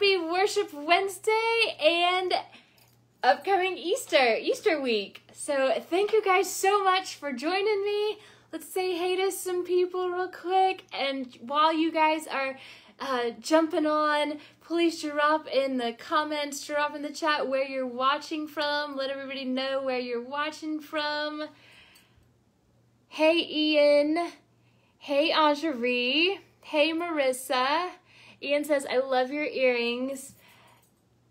happy Worship Wednesday and upcoming Easter, Easter week. So, thank you guys so much for joining me. Let's say hey to some people real quick. And while you guys are uh, jumping on, please drop in the comments, drop in the chat where you're watching from. Let everybody know where you're watching from. Hey, Ian. Hey, Angerie. Hey, Marissa. Ian says, I love your earrings.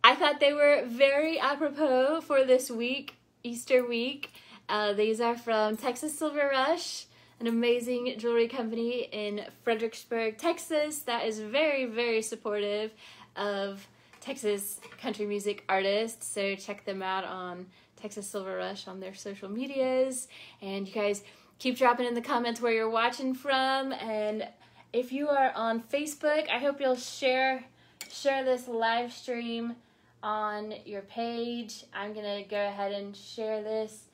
I thought they were very apropos for this week, Easter week. Uh, these are from Texas Silver Rush, an amazing jewelry company in Fredericksburg, Texas, that is very, very supportive of Texas country music artists. So check them out on Texas Silver Rush on their social medias. And you guys keep dropping in the comments where you're watching from. And if you are on Facebook, I hope you'll share share this live stream on your page. I'm gonna go ahead and share this.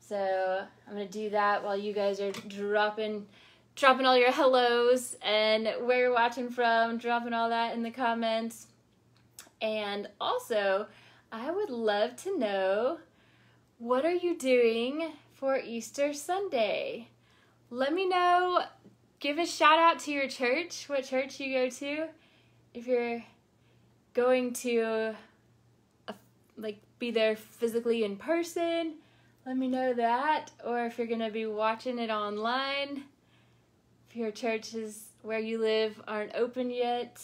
So I'm gonna do that while you guys are dropping dropping all your hellos and where you're watching from, dropping all that in the comments. And also, I would love to know what are you doing for Easter Sunday? Let me know. Give a shout out to your church, what church you go to. If you're going to a, like be there physically in person, let me know that. Or if you're going to be watching it online, if your churches where you live aren't open yet.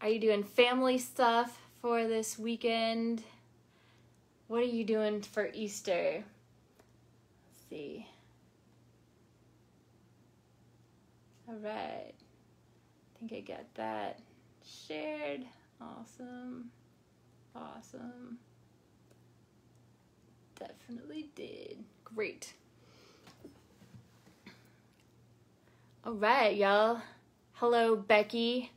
Are you doing family stuff for this weekend? What are you doing for Easter? See. All right. I think I got that shared. Awesome. Awesome. Definitely did. Great. All right, y'all. Hello, Becky.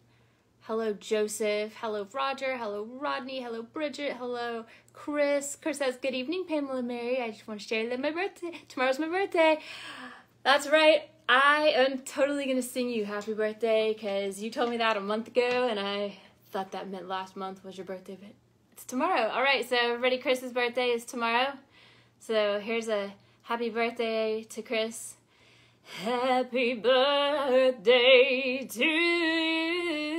Hello, Joseph. Hello, Roger. Hello, Rodney. Hello, Bridget. Hello, Chris. Chris says, Good evening, Pamela Mary. I just want to share that my birthday. Tomorrow's my birthday. That's right. I am totally going to sing you happy birthday because you told me that a month ago and I thought that meant last month was your birthday, but it's tomorrow. All right, so everybody, Chris's birthday is tomorrow. So here's a happy birthday to Chris. Happy birthday to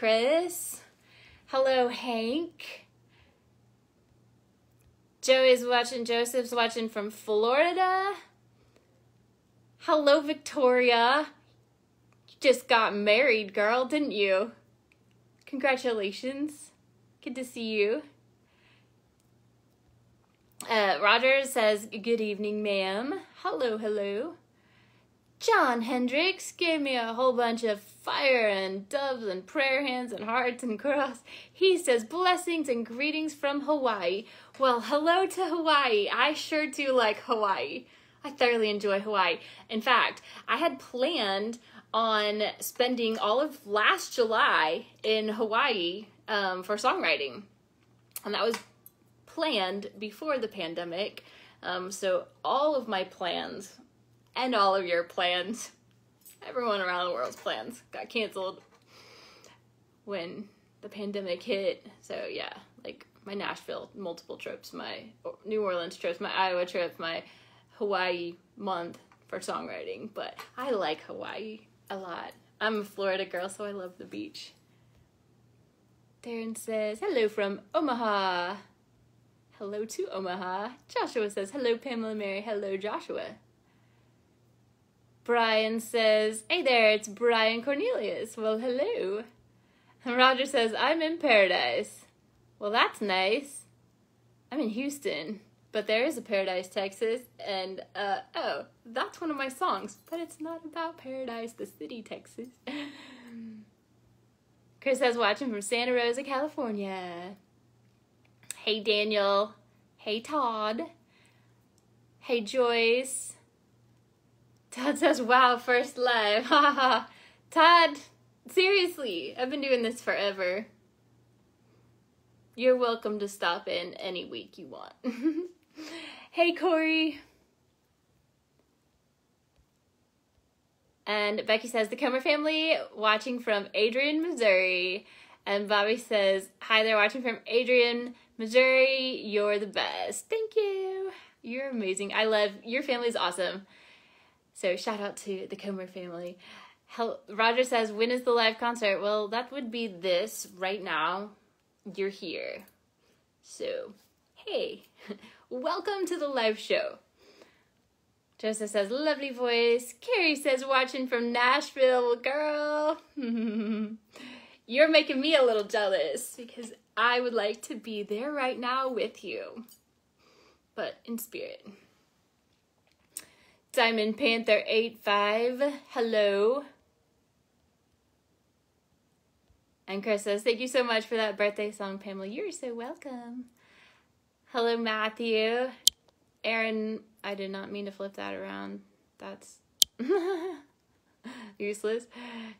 Chris. Hello, Hank. Joey's watching, Joseph's watching from Florida. Hello, Victoria. You just got married, girl, didn't you? Congratulations. Good to see you. Uh, Roger says, Good evening, ma'am. Hello, hello. John Hendricks gave me a whole bunch of fire and doves and prayer hands and hearts and cross. He says, Blessings and greetings from Hawaii. Well, hello to Hawaii. I sure do like Hawaii. I thoroughly enjoy Hawaii. In fact, I had planned on spending all of last July in Hawaii um, for songwriting. And that was planned before the pandemic. Um, so all of my plans and all of your plans, everyone around the world's plans got canceled when the pandemic hit. So yeah, like my Nashville multiple trips, my New Orleans trips, my Iowa trip, my Hawaii month for songwriting. But I like Hawaii a lot. I'm a Florida girl, so I love the beach. Darren says, hello from Omaha. Hello to Omaha. Joshua says, hello, Pamela Mary. Hello, Joshua. Brian says, hey there, it's Brian Cornelius. Well, hello. And Roger says, I'm in paradise. Well, that's nice. I'm in Houston. but there is a Paradise, Texas, and uh, oh, that's one of my songs, but it's not about Paradise, the city, Texas. Chris says, watching from Santa Rosa, California. Hey, Daniel. Hey, Todd. Hey, Joyce. Todd says, wow, first live. Haha. Todd, seriously, I've been doing this forever. You're welcome to stop in any week you want. hey, Corey. And Becky says, the Comer family watching from Adrian, Missouri. And Bobby says, hi there, watching from Adrian, Missouri. You're the best. Thank you. You're amazing. I love your family's awesome. So shout out to the Comer family. Hel- Roger says, when is the live concert? Well, that would be this right now. You're here. So, hey, welcome to the live show. Joseph says, lovely voice. Carrie says, watching from Nashville, girl. You're making me a little jealous because I would like to be there right now with you, but in spirit. Diamond Panther 85, hello. And Chris says, Thank you so much for that birthday song, Pamela. You're so welcome. Hello, Matthew. Aaron, I did not mean to flip that around. That's useless.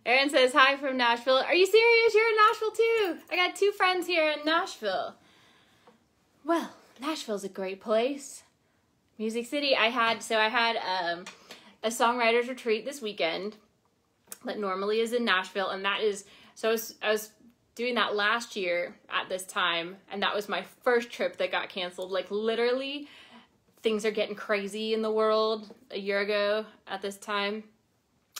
Aaron says, Hi from Nashville. Are you serious? You're in Nashville too. I got two friends here in Nashville. Well, Nashville's a great place. Music City. I had so I had um, a songwriters retreat this weekend that normally is in Nashville, and that is so I was, I was doing that last year at this time, and that was my first trip that got canceled. Like literally, things are getting crazy in the world a year ago at this time,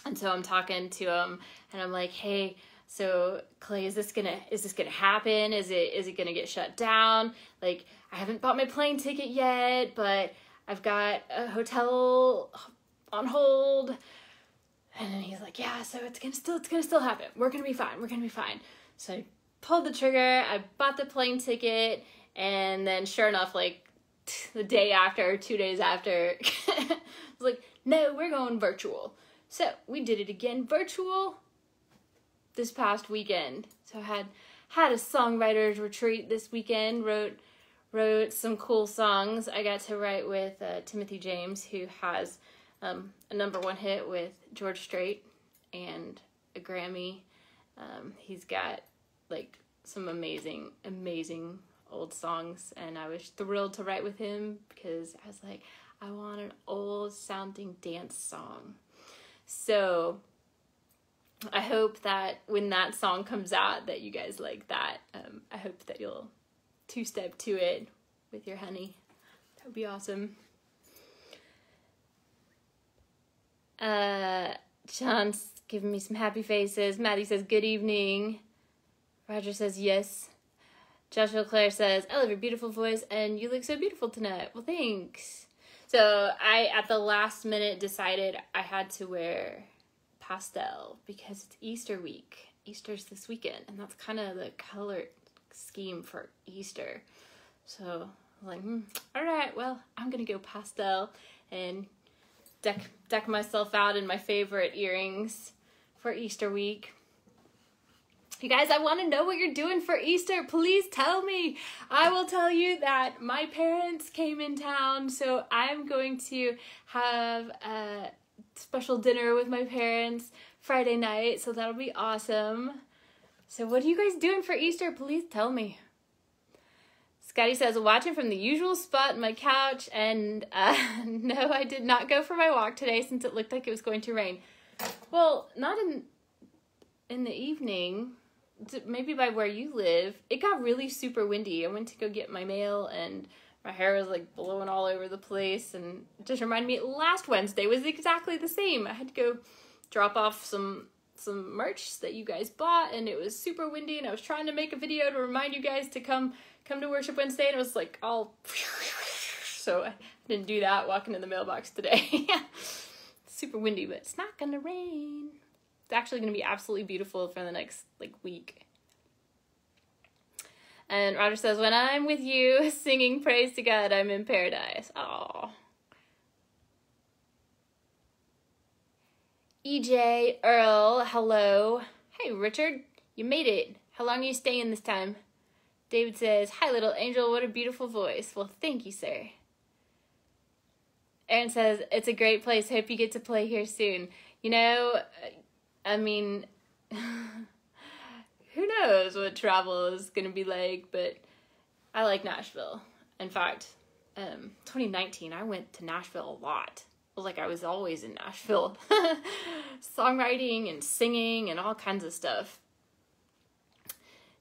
and so I'm talking to him, and I'm like, hey. So Clay, is this gonna is this gonna happen? Is it is it gonna get shut down? Like I haven't bought my plane ticket yet, but I've got a hotel on hold. And he's like, yeah, so it's gonna still, it's gonna still happen. We're gonna be fine. We're gonna be fine. So I pulled the trigger. I bought the plane ticket, and then sure enough, like the day after, two days after, I was like, no, we're going virtual. So we did it again, virtual. This past weekend. So I had had a songwriters retreat this weekend. Wrote wrote some cool songs. I got to write with uh, Timothy James, who has um, a number one hit with George Strait and a Grammy. Um, he's got like some amazing, amazing old songs, and I was thrilled to write with him because I was like, I want an old sounding dance song. So I hope that when that song comes out, that you guys like that. Um, I hope that you'll two step to it with your honey. That would be awesome. Uh, John's giving me some happy faces. Maddie says, Good evening. Roger says, Yes. Joshua Claire says, I love your beautiful voice and you look so beautiful tonight. Well, thanks. So I, at the last minute, decided I had to wear pastel because it's Easter week. Easter's this weekend, and that's kind of the color scheme for Easter. So like, hmm, all right, well, I'm gonna go pastel and deck deck myself out in my favorite earrings for Easter week. You guys, I want to know what you're doing for Easter. Please tell me. I will tell you that my parents came in town, so I'm going to have a special dinner with my parents Friday night, so that'll be awesome. So, what are you guys doing for Easter? Please tell me. Scotty says, watching from the usual spot in my couch, and uh, no, I did not go for my walk today since it looked like it was going to rain. Well, not in in the evening, maybe by where you live. It got really super windy. I went to go get my mail, and my hair was like blowing all over the place, and just reminded me last Wednesday was exactly the same. I had to go drop off some some merch that you guys bought and it was super windy and I was trying to make a video to remind you guys to come come to worship Wednesday and it was like all so I didn't do that walking in the mailbox today. super windy, but it's not gonna rain. It's actually gonna be absolutely beautiful for the next like week. And Roger says, When I'm with you singing praise to God, I'm in paradise. Oh. EJ, Earl, hello. Hey, Richard, you made it. How long are you staying this time? David says, Hi, little angel, what a beautiful voice. Well, thank you, sir. Aaron says, It's a great place. Hope you get to play here soon. You know, I mean, who knows what travel is going to be like, but I like Nashville. In fact, um, 2019, I went to Nashville a lot. Like I was always in Nashville. Songwriting and singing and all kinds of stuff.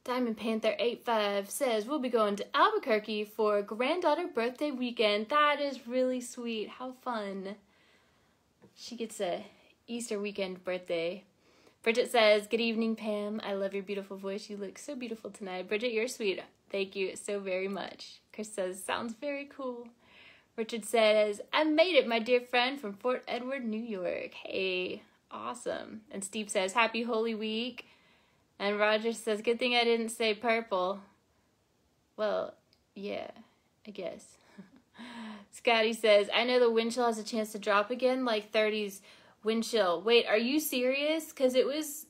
Diamond Panther 85 says we'll be going to Albuquerque for granddaughter birthday weekend. That is really sweet. How fun. She gets a Easter weekend birthday. Bridget says, Good evening, Pam. I love your beautiful voice. You look so beautiful tonight. Bridget, you're sweet. Thank you so very much. Chris says, Sounds very cool. Richard says, I made it, my dear friend from Fort Edward, New York. Hey, awesome. And Steve says, Happy Holy Week. And Roger says, Good thing I didn't say purple. Well, yeah, I guess. Scotty says, I know the wind chill has a chance to drop again, like 30s Wind chill. Wait, are you serious? Because it was.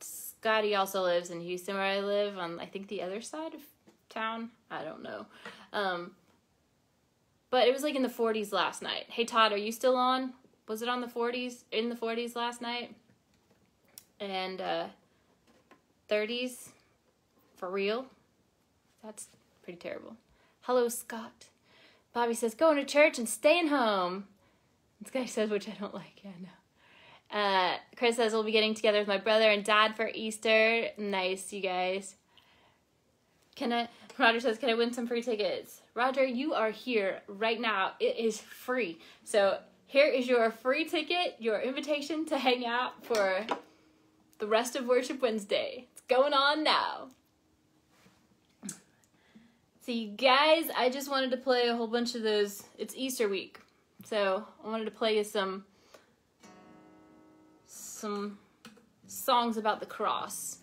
Scotty also lives in Houston, where I live, on I think the other side of town. I don't know. Um, but it was like in the 40s last night. Hey Todd, are you still on? Was it on the 40s? In the 40s last night? And uh, 30s? For real? That's pretty terrible. Hello, Scott. Bobby says, going to church and staying home. This guy says, which I don't like. Yeah, no. Uh, Chris says, we'll be getting together with my brother and dad for Easter. Nice, you guys. Can I, Roger says, can I win some free tickets? Roger, you are here right now. It is free. So here is your free ticket, your invitation to hang out for the rest of Worship Wednesday. It's going on now. So you guys, I just wanted to play a whole bunch of those. It's Easter week. So I wanted to play you some some songs about the cross.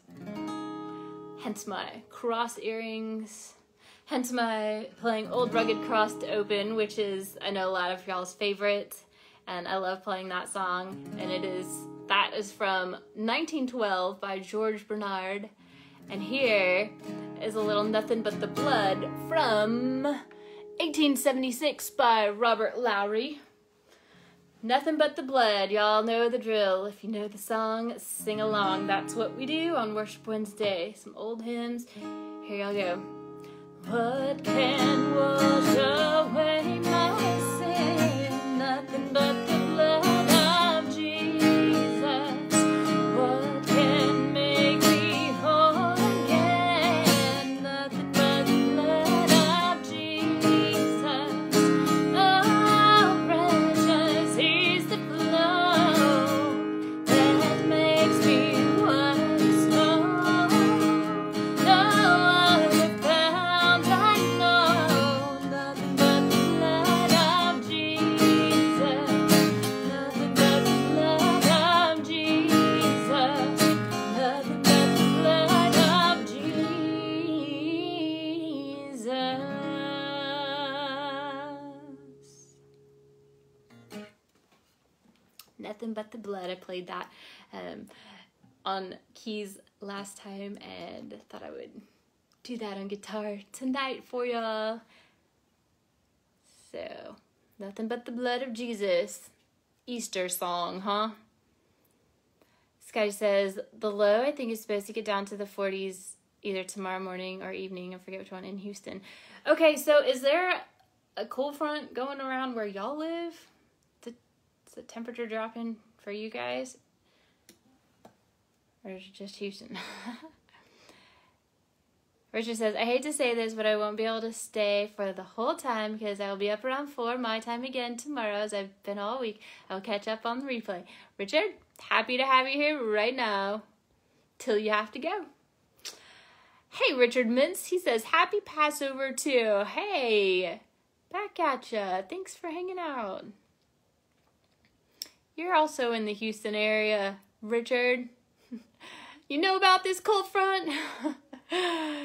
Hence my cross earrings. Hence my playing Old Rugged Cross to Open, which is I know a lot of y'all's favorite, and I love playing that song. And it is that is from 1912 by George Bernard. And here is a little Nothing But the Blood from 1876 by Robert Lowry. Nothing but the blood, y'all know the drill. If you know the song, sing along. That's what we do on Worship Wednesday. Some old hymns. Here y'all go. What can wash away my sin? Nothing but played that um, on keys last time and thought I would do that on guitar tonight for y'all. So, Nothing But the Blood of Jesus. Easter song, huh? Sky says, the low I think is supposed to get down to the 40s either tomorrow morning or evening. I forget which one in Houston. Okay, so is there a cold front going around where y'all live? Is the temperature dropping for you guys? Or just Houston? Richard says, I hate to say this, but I won't be able to stay for the whole time because I will be up around 4 my time again tomorrow as I've been all week. I'll catch up on the replay. Richard, happy to have you here right now till you have to go. Hey, Richard Mintz, he says, Happy Passover too. Hey, back at ya. Thanks for hanging out. You're also in the Houston area, Richard. you know about this cold front?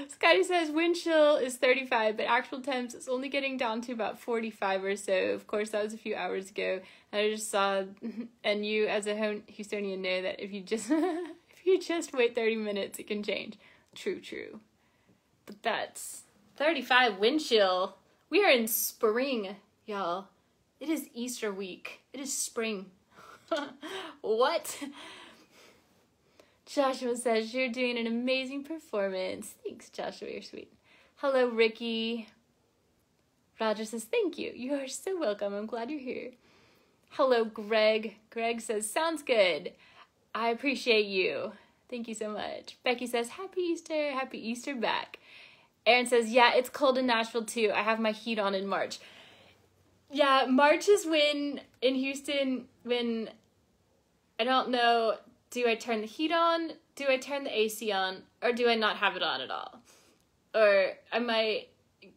Scotty says wind chill is 35, but actual temps is only getting down to about 45 or so. Of course, that was a few hours ago. And I just saw, and you as a Houstonian know that if you just if you just wait 30 minutes, it can change. True, true. But that's 35 wind chill. We are in spring, y'all. It is Easter week. It is spring. what? Joshua says, You're doing an amazing performance. Thanks, Joshua. You're sweet. Hello, Ricky. Roger says, Thank you. You are so welcome. I'm glad you're here. Hello, Greg. Greg says, Sounds good. I appreciate you. Thank you so much. Becky says, Happy Easter. Happy Easter back. Aaron says, Yeah, it's cold in Nashville too. I have my heat on in March. Yeah, March is when in Houston, when I don't know do I turn the heat on? Do I turn the AC on? Or do I not have it on at all? Or I might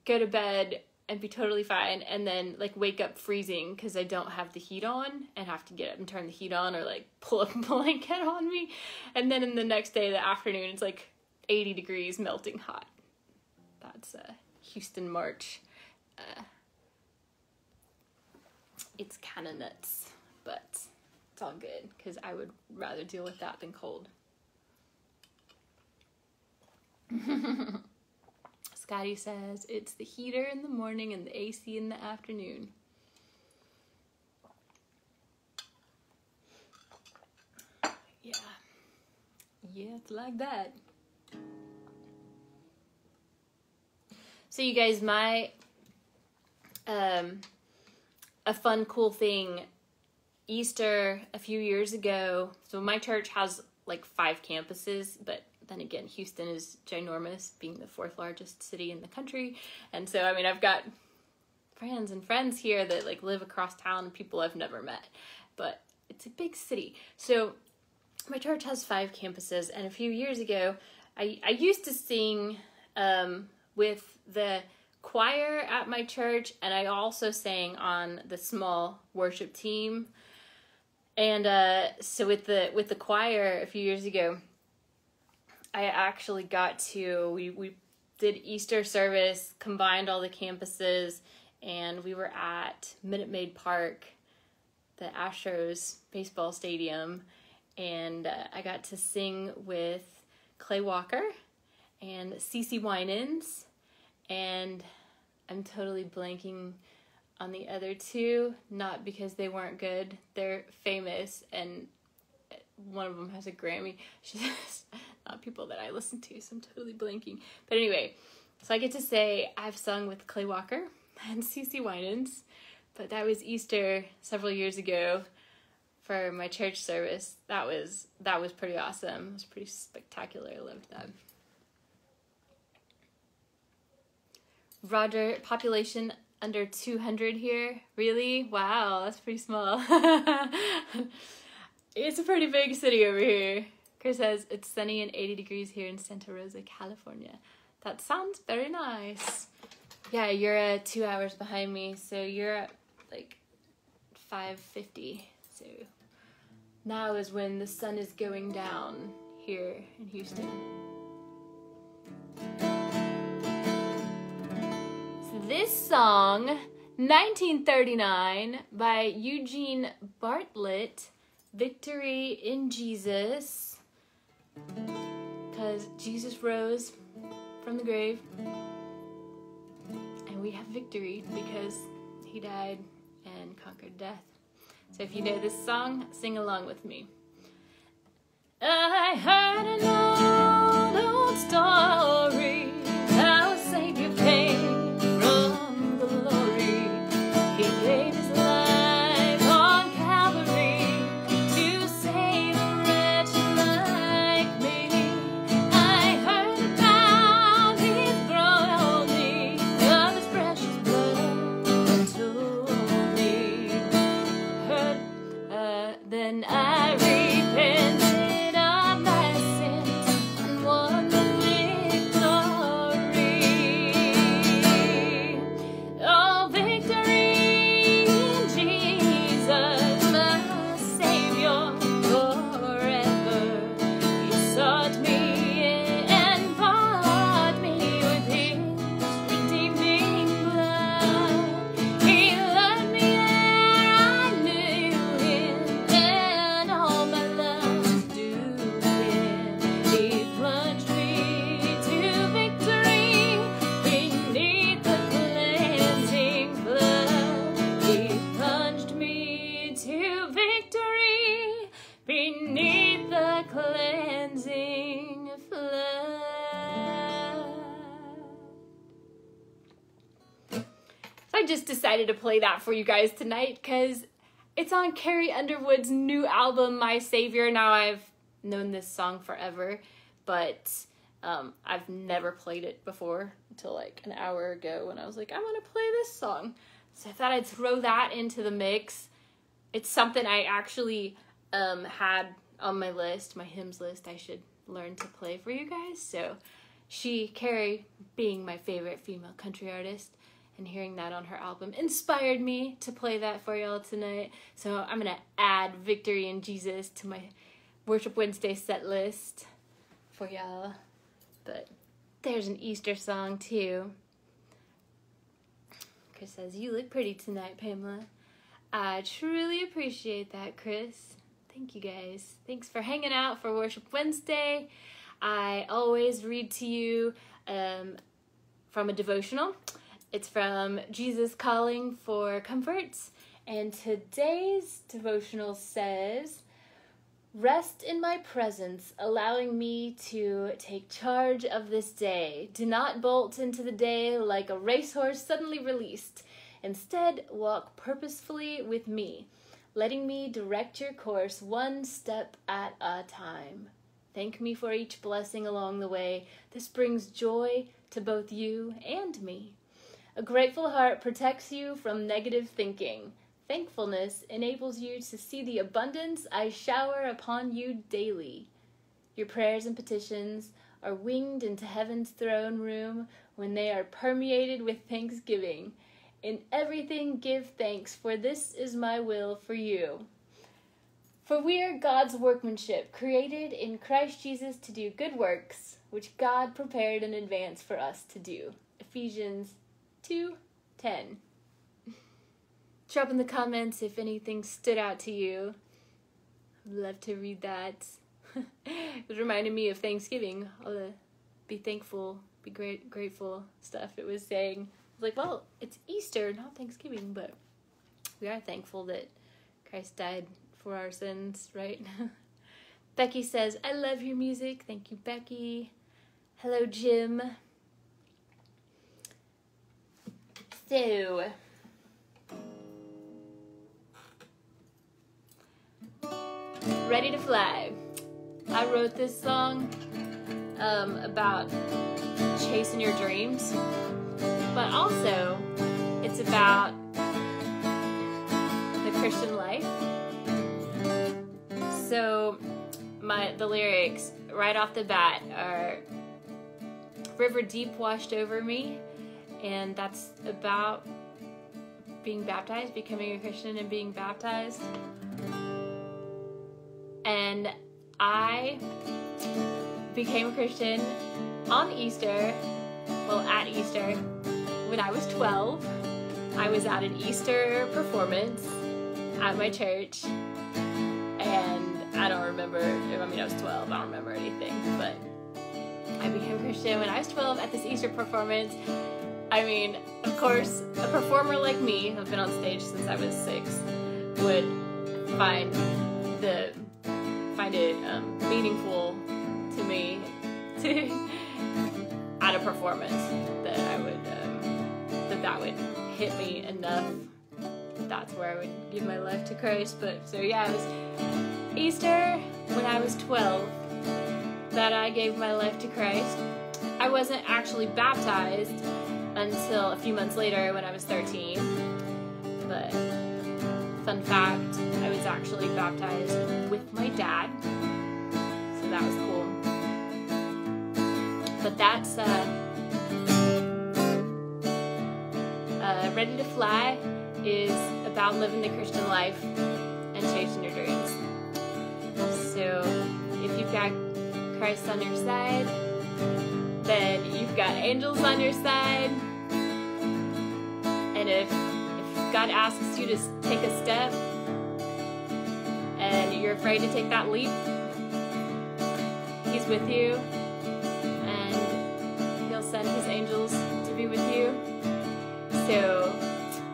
go to bed and be totally fine and then like wake up freezing because I don't have the heat on and have to get up and turn the heat on or like pull a blanket on me. And then in the next day, the afternoon, it's like 80 degrees, melting hot. That's uh, Houston March. Uh, it's kind of nuts, but it's all good because I would rather deal with that than cold. Scotty says it's the heater in the morning and the AC in the afternoon. Yeah. Yeah, it's like that. So you guys, my um a fun cool thing Easter a few years ago. So my church has like five campuses, but then again, Houston is ginormous, being the fourth largest city in the country. And so, I mean, I've got friends and friends here that like live across town, people I've never met, but it's a big city. So my church has five campuses, and a few years ago, I I used to sing um, with the choir at my church, and I also sang on the small worship team and uh, so with the with the choir a few years ago, I actually got to we we did Easter service, combined all the campuses, and we were at Minute Maid Park, the Astros baseball stadium, and uh, I got to sing with Clay Walker and CeCe Winans, and I'm totally blanking on the other two, not because they weren't good. They're famous, and one of them has a Grammy. She's not people that I listen to, so I'm totally blanking. But anyway, so I get to say I've sung with Clay Walker and CeCe Winans, but that was Easter several years ago for my church service. That was that was pretty awesome. It was pretty spectacular. I loved that. Roger, population under 200 here. Really? Wow, that's pretty small. it's a pretty big city over here. Chris says it's sunny and 80 degrees here in Santa Rosa, California. That sounds very nice. Yeah, you're uh, two hours behind me, so you're at like 550. So now is when the sun is going down here in Houston. This song, 1939, by Eugene Bartlett, Victory in Jesus. Because Jesus rose from the grave, and we have victory because he died and conquered death. So if you know this song, sing along with me. I heard an old, old story play that for you guys tonight because it's on Carrie Underwood's new album, My Savior. Now I've known this song forever, but um, I've never played it before until like an hour ago when I was like, I want to play this song. So I thought I'd throw that into the mix. It's something I actually um, had on my list, my hymns list. I should learn to play for you guys. So she, Carrie, being my favorite female country artist, and hearing that on her album inspired me to play that for y'all tonight. So I'm gonna add Victory in Jesus to my Worship Wednesday set list for y'all. But there's an Easter song too. Chris says, You look pretty tonight, Pamela. I truly appreciate that, Chris. Thank you guys. Thanks for hanging out for Worship Wednesday. I always read to you um, from a devotional. It's from Jesus Calling for Comforts. And today's devotional says, Rest in my presence, allowing me to take charge of this day. Do not bolt into the day like a racehorse suddenly released. Instead, walk purposefully with me, letting me direct your course one step at a time. Thank me for each blessing along the way. This brings joy to both you and me. A grateful heart protects you from negative thinking. Thankfulness enables you to see the abundance I shower upon you daily. Your prayers and petitions are winged into heaven's throne room when they are permeated with thanksgiving. In everything give thanks, for this is my will for you. For we are God's workmanship, created in Christ Jesus to do good works, which God prepared in advance for us to do. Ephesians 2 10. Drop in the comments if anything stood out to you. I'd love to read that. it reminded me of Thanksgiving, all the uh, be thankful, be great, grateful stuff it was saying. I was like, well, it's Easter, not Thanksgiving, but we are thankful that Christ died for our sins, right? Becky says, I love your music. Thank you, Becky. Hello, Jim. Ready to Fly. I wrote this song um, about chasing your dreams, but also it's about the Christian life. So my the lyrics right off the bat are river deep washed over me and that's about being baptized becoming a christian and being baptized and I became a Christian on Easter, well, at Easter, when I was 12. I was at an Easter performance at my church, and I don't remember, I mean, I was 12, I don't remember anything, but I became a Christian when I was 12 at this Easter performance. I mean, of course, a performer like me, I've been on stage since I was six, would find the find it um, meaningful to me to at a performance that I would um, that that would hit me enough. That's where I would give my life to Christ. But so yeah, it was Easter when I was 12 that I gave my life to Christ. I wasn't actually baptized until a few months later when I was 13. But fun fact, I was actually baptized with my dad, so that was cool. But that's uh, uh, Ready to Fly is about living the Christian life and chasing your dreams. So if you've got Christ on your side, then you've got angels on your side. And if, if God asks you to take a step and you're afraid to take that leap, He's with you and He'll send His angels to be with you. So,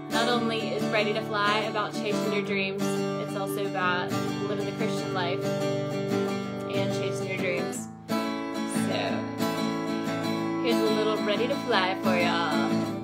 not only is Ready to Fly about chasing your dreams, it's also about living the Christian life and chasing your dreams. So, here's a little Ready to Fly for y'all.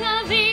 of it.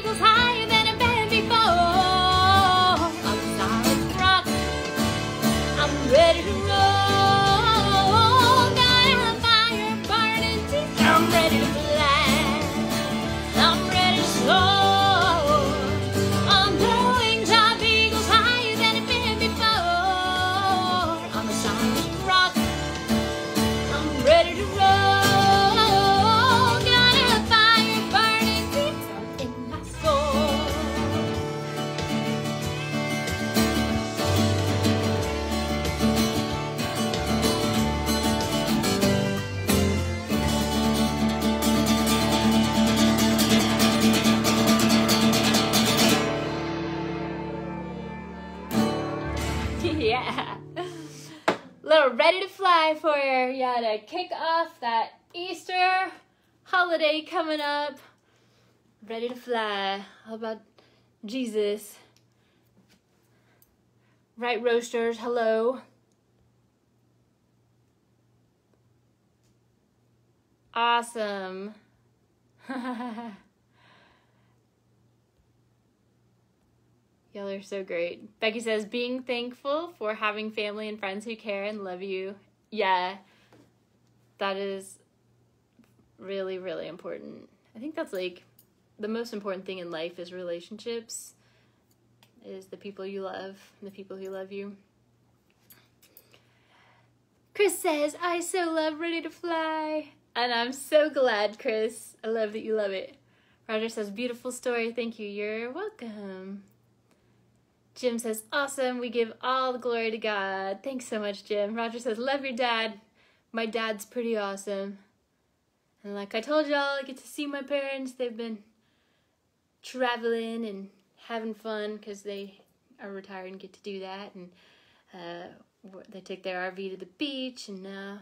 off that Easter holiday coming up. Ready to fly. How about Jesus? Right roasters, hello. Awesome. Y'all are so great. Becky says, being thankful for having family and friends who care and love you. Yeah that is really really important. I think that's like the most important thing in life is relationships is the people you love the people who love you. Chris says i so love ready to fly. And i'm so glad chris. I love that you love it. Roger says beautiful story. Thank you. You're welcome. Jim says awesome. We give all the glory to god. Thanks so much jim. Roger says love your dad my dad's pretty awesome. And like I told y'all, I get to see my parents. They've been traveling and having fun because they are retired and get to do that. And uh, they take their RV to the beach, and now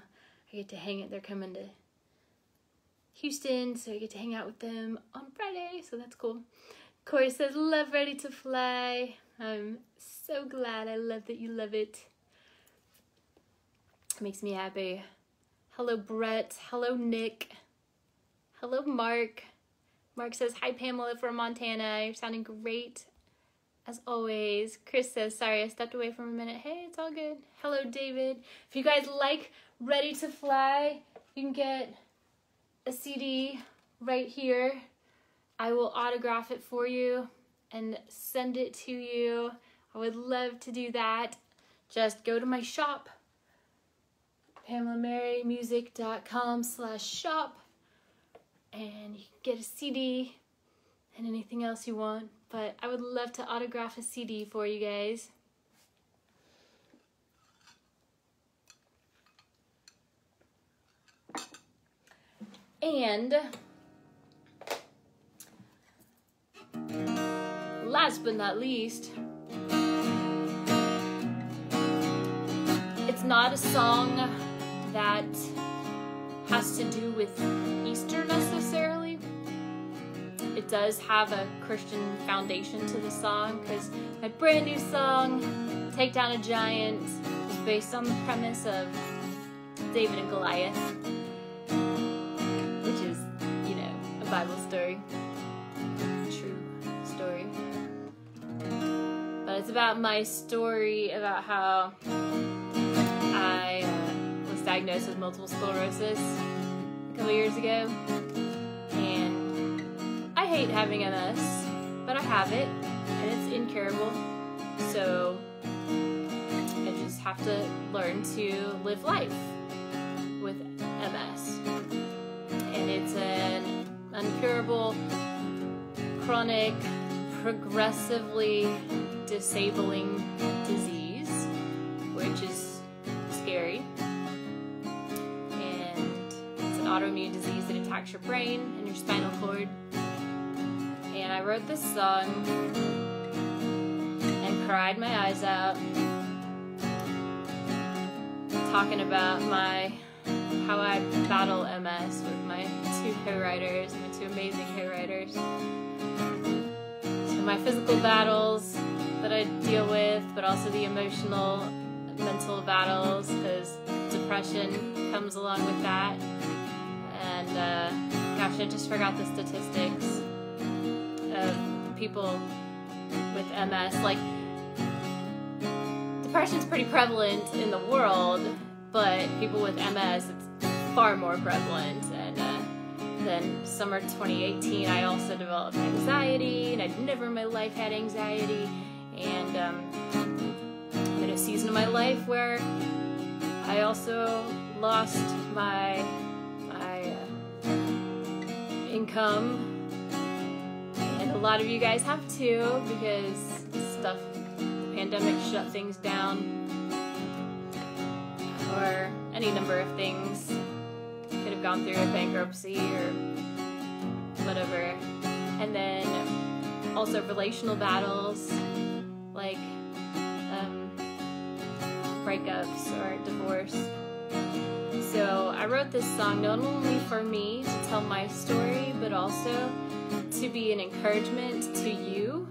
I get to hang out. They're coming to Houston, so I get to hang out with them on Friday, so that's cool. Corey says, Love Ready to Fly. I'm so glad. I love that you love it. it makes me happy. Hello, Brett. Hello, Nick. Hello, Mark. Mark says, Hi, Pamela from Montana. You're sounding great as always. Chris says, Sorry, I stepped away for a minute. Hey, it's all good. Hello, David. If you guys like Ready to Fly, you can get a CD right here. I will autograph it for you and send it to you. I would love to do that. Just go to my shop, PamelaMaryMusic.com slash shop, and you can get a CD and anything else you want. But I would love to autograph a CD for you guys. And last but not least, it's not a song that has to do with Easter necessarily. It does have a Christian foundation to the song because my brand new song, Take Down a Giant, is based on the premise of David and Goliath, which is, you know, a Bible story. true story. But it's about my story about how diagnosed with multiple sclerosis a couple years ago. And I hate having MS, but I have it, and it's incurable. So I just have to learn to live life with MS. And it's an uncurable, chronic, progressively disabling disease, which is autoimmune disease that attacks your brain and your spinal cord. And I wrote this song and cried my eyes out talking about my how I battle MS with my two co-writers, my two amazing co-writers. So my physical battles, that I deal with, but also the emotional, mental battles, because depression comes along with that. And uh, gosh, I just forgot the statistics of people with MS. Like, depression's pretty prevalent in the world, but people with MS, it's far more prevalent. And uh, then summer 2018, I also developed anxiety, and I'd never in my life had anxiety and um, in a season of my life where I also lost my income, and a lot of you guys have too because stuff the pandemic shut things down, or any number of things could have gone through a bankruptcy or whatever, and then also relational battles like um, breakups or divorce. I wrote this song not only for me to tell my story, but also to be an encouragement to you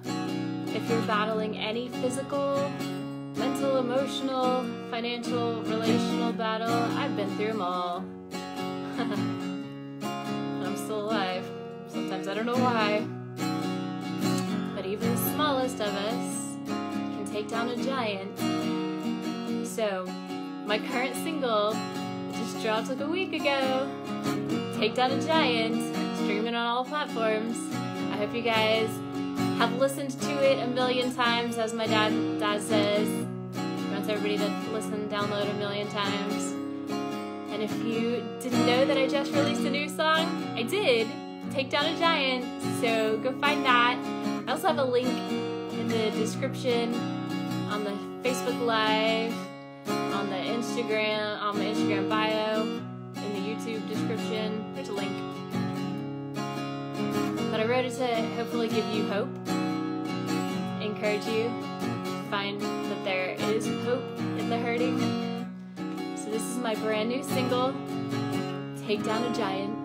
if you're battling any physical, mental, emotional, financial, relational battle. I've been through them all. I'm still alive. Sometimes I don't know why. But even the smallest of us can take down a giant. So, my current single just dropped like a week ago. Take Down a Giant, streaming on all platforms. I hope you guys have listened to it a million times, as my dad dad says. He wants everybody to listen, download a million times. And if you didn't know that I just released a new song, I did. Take Down a Giant. So go find that. I also have a link in the description on the Facebook Live, Instagram, on my Instagram bio, in the YouTube description. There's a link. But I wrote it to hopefully give you hope, encourage you, find that there is hope in the hurting. So this is my brand new single, Take Down a Giant.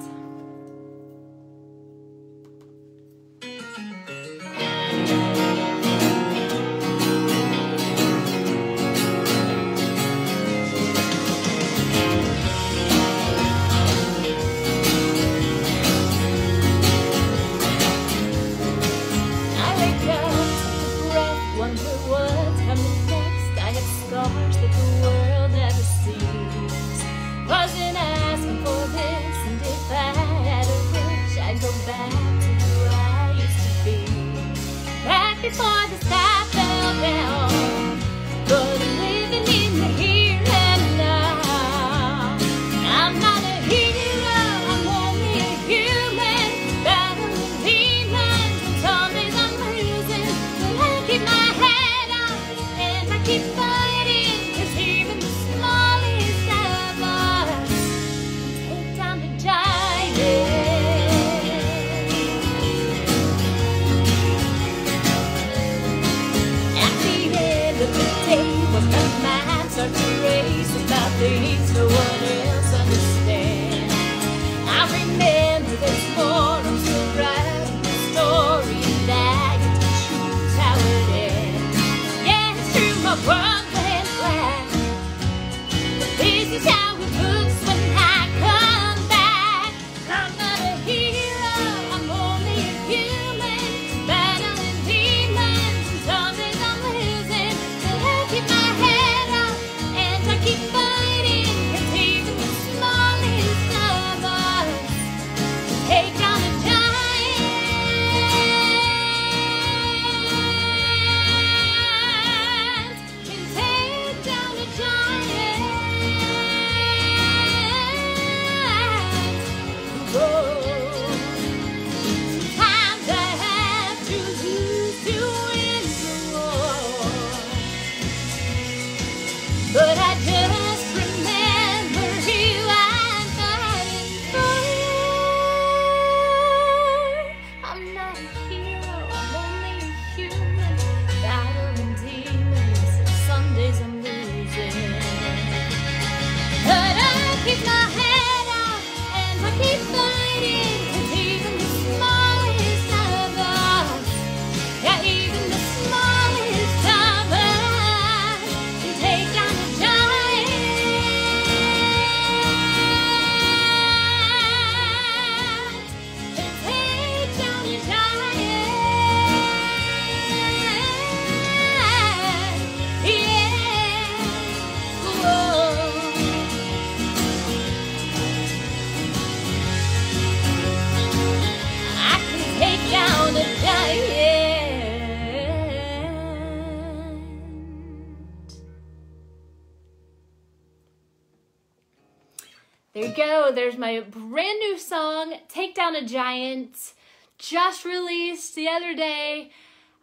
There you go. There's my brand new song, Take Down a Giant, just released the other day.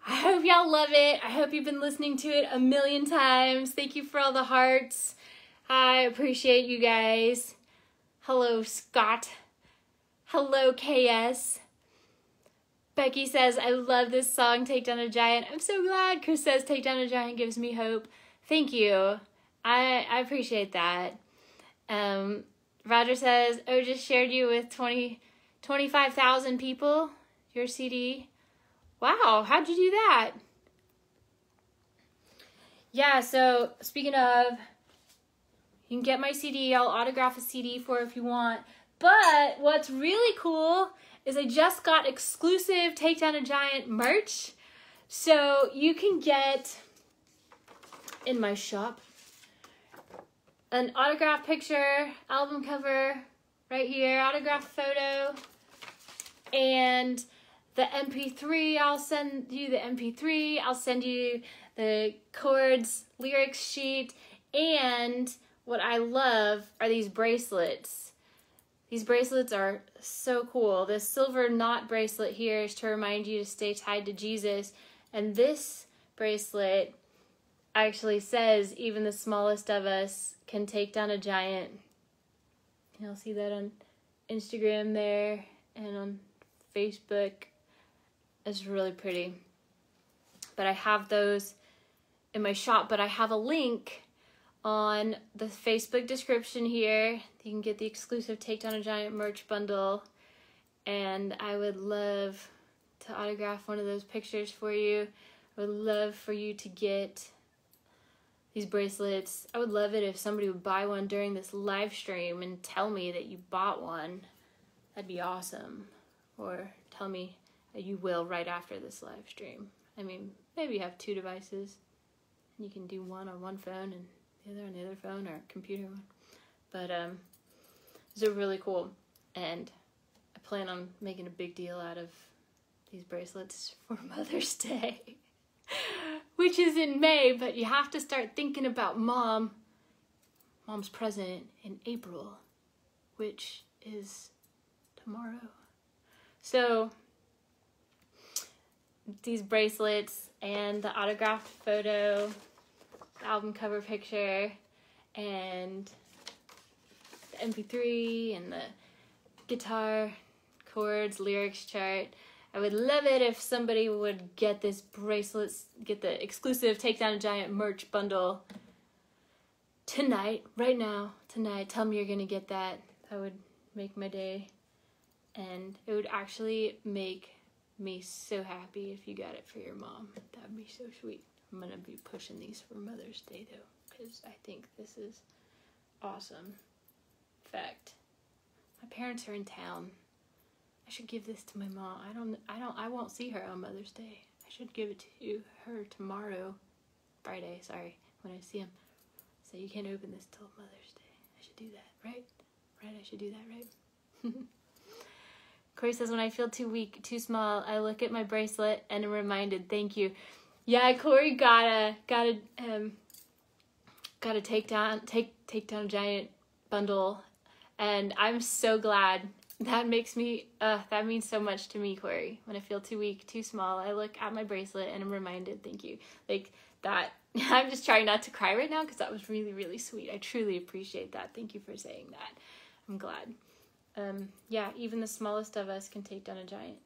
I hope y'all love it. I hope you've been listening to it a million times. Thank you for all the hearts. I appreciate you guys. Hello, Scott. Hello, KS. Becky says, I love this song, Take Down a Giant. I'm so glad. Chris says, Take Down a Giant gives me hope. Thank you. I, I appreciate that. Um, Roger says, Oh, just shared you with 20, 25,000 people, your CD. Wow, how'd you do that? Yeah, so speaking of, you can get my CD. I'll autograph a CD for if you want. But what's really cool is I just got exclusive Takedown a Giant merch. So you can get in my shop an autograph picture, album cover right here, autograph photo, and the MP3. I'll send you the MP3. I'll send you the chords, lyrics sheet, and what I love are these bracelets. These bracelets are so cool. This silver knot bracelet here is to remind you to stay tied to Jesus. And this bracelet actually says even the smallest of us can take down a giant. You'll see that on Instagram there and on Facebook. It's really pretty. But I have those in my shop, but I have a link on the Facebook description here. You can get the exclusive Take Down a Giant merch bundle. And I would love to autograph one of those pictures for you. I would love for you to get these bracelets. I would love it if somebody would buy one during this live stream and tell me that you bought one. That'd be awesome. Or tell me that you will right after this live stream. I mean, maybe you have two devices. And you can do one on one phone and the other on the other phone or computer one. But um, these are really cool. And I plan on making a big deal out of these bracelets for Mother's Day. Which is in May, but you have to start thinking about mom. Mom's present in April, which is tomorrow. So, these bracelets and the autographed photo, the album cover picture, and the MP3 and the guitar chords, lyrics chart. I would love it if somebody would get this bracelets, get the exclusive Take Down a Giant merch bundle tonight, right now, tonight. Tell me you're gonna get that. That would make my day. And it would actually make me so happy if you got it for your mom. That'd be so sweet. I'm gonna be pushing these for Mother's Day though, because I think this is awesome. Fact, my parents are in town. I should give this to my mom. I don't I don't I won't see her on Mother's Day. I should give it to her tomorrow. Friday, sorry, when I see him. So you can't open this till Mother's Day. I should do that, right? Right, I should do that, right? Corey says, when I feel too weak, too small, I look at my bracelet and am reminded, thank you. Yeah, Corey gotta, gotta, um, gotta take down, take, take down a giant bundle. And I'm so glad. That makes me, uh, that means so much to me, Corey. When I feel too weak, too small, I look at my bracelet and I'm reminded, thank you. Like that, I'm just trying not to cry right now because that was really, really sweet. I truly appreciate that. Thank you for saying that. I'm glad um, yeah, even the smallest of us can take down a giant.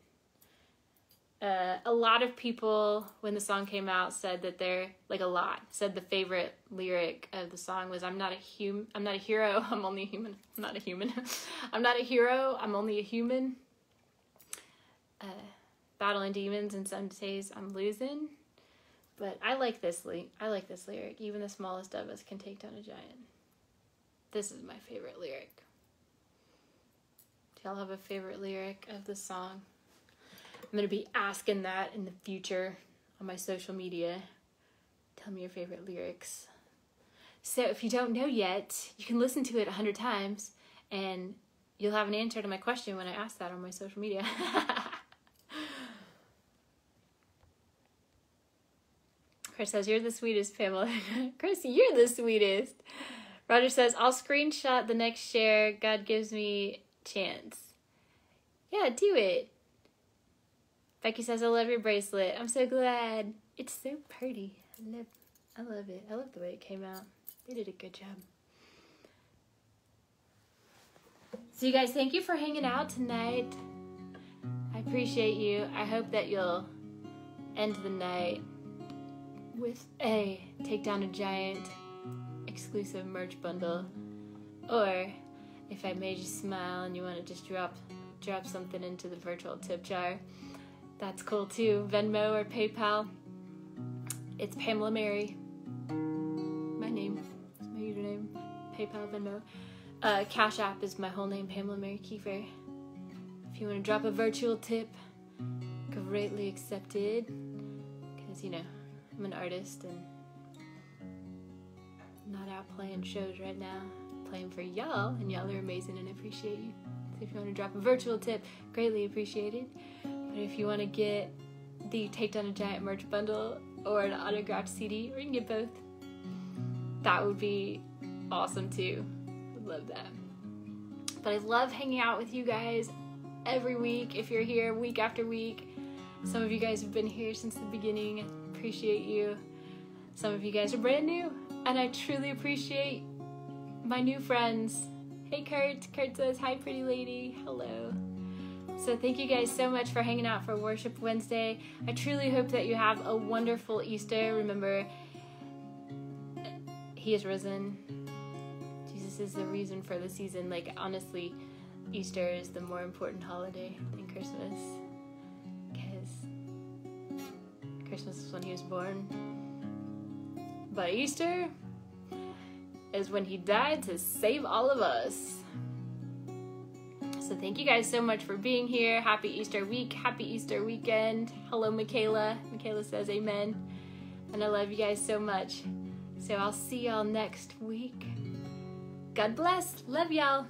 Uh, a lot of people, when the song came out, said that they're like a lot said the favorite lyric of the song was "I'm not a hum, I'm not a hero. I'm only a human. I'm not a human. I'm not a hero. I'm only a human." Uh, battling demons, and some days I'm losing. But I like this li- I like this lyric. Even the smallest of us can take down a giant. This is my favorite lyric. Do y'all have a favorite lyric of the song? I'm to be asking that in the future on my social media. Tell me your favorite lyrics. So if you don't know yet, you can listen to it a hundred times and you'll have an answer to my question when I ask that on my social media. Chris says, You're the sweetest, Pamela. Chris, you're the sweetest. Roger says, I'll screenshot the next share God gives me chance. Yeah, do it. Becky says, I love your bracelet. I'm so glad. It's so pretty. I love, I love it. I love the way it came out. They did a good job. So, you guys, thank you for hanging out tonight. I appreciate you. I hope that you'll end the night with a Take Down a Giant exclusive merch bundle or if I made you smile and you want to just drop drop something into the virtual tip jar, that's cool too. Venmo or PayPal. It's Pamela Mary. My name is my username. PayPal, Venmo. Uh, Cash App is my whole name, Pamela Mary Kiefer. If you want to drop a virtual tip, greatly accepted. Because, you know, I'm an artist and not out playing shows right now playing for y'all, and y'all are amazing and I appreciate you. So if you want to drop a virtual tip, greatly appreciated. If you want to get the Take Down a Giant merch bundle or an autographed CD, or you can get both, that would be awesome too. Would love that. But I love hanging out with you guys every week. If you're here week after week, some of you guys have been here since the beginning. Appreciate you. Some of you guys are brand new, and I truly appreciate my new friends. Hey Kurt, Kurt says, hi pretty lady, hello. So thank you guys so much for hanging out for Worship Wednesday. I truly hope that you have a wonderful Easter. Remember, He is risen. Jesus is the reason for the season. Like, honestly, Easter is the more important holiday than Christmas. Because Christmas is when he was born. But Easter is when he died to save all of us. So thank you guys so much for being here. Happy Easter week. Happy Easter weekend. Hello, Michaela. Michaela says amen. And I love you guys so much. So I'll see y'all next week. God bless. Love y'all.